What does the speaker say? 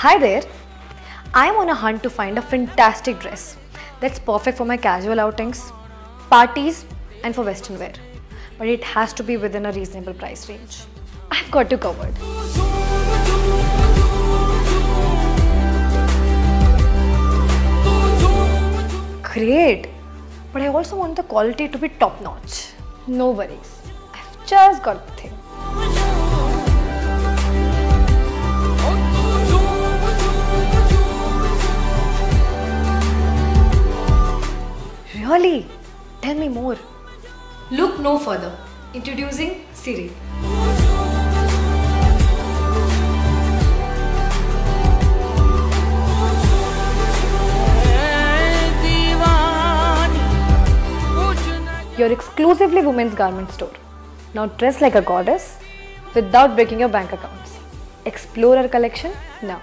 Hi there. I'm on a hunt to find a fantastic dress that's perfect for my casual outings, parties, and for Western wear. But it has to be within a reasonable price range. I've got you covered. Great! But I also want the quality to be top notch. No worries. I've just got the thing. Really? Tell me more. Look no further. Introducing Siri. Your exclusively women's garment store. Now dress like a goddess without breaking your bank accounts. Explore our collection now.